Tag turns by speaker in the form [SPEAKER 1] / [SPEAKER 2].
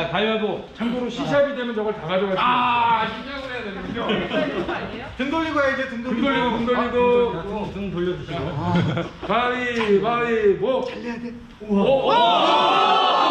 [SPEAKER 1] 자 가위바위보. 참고로 아. 시샵이 되면 저걸 다 가져갈 수
[SPEAKER 2] 아, 시작을 해야 되는군요. 네.
[SPEAKER 3] 등 돌리고 해야지 등 돌리고.
[SPEAKER 1] 등 돌리고. 등 돌리고 아,
[SPEAKER 4] 등, 등 돌려주시고. 아.
[SPEAKER 1] 가위바위보.
[SPEAKER 3] 잘려야 돼. 우와